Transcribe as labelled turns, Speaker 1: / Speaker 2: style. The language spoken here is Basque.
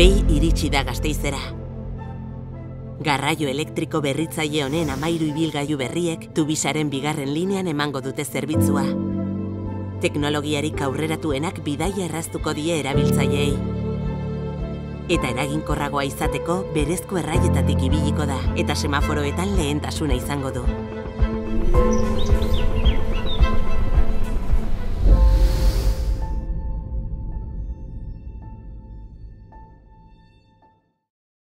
Speaker 1: Behi iritsi da gazteizera. Garraio elektriko berritzaile honen amairu ibilgailu berriek tubisaren bigarren linean emango dute zerbitzua. Teknologiarik aurreratuenak bidaia erraztuko die erabiltzaileei. Eta eraginkorragoa izateko berezko erraietatik ibiliko da eta semaforoetan lehentasuna izango du.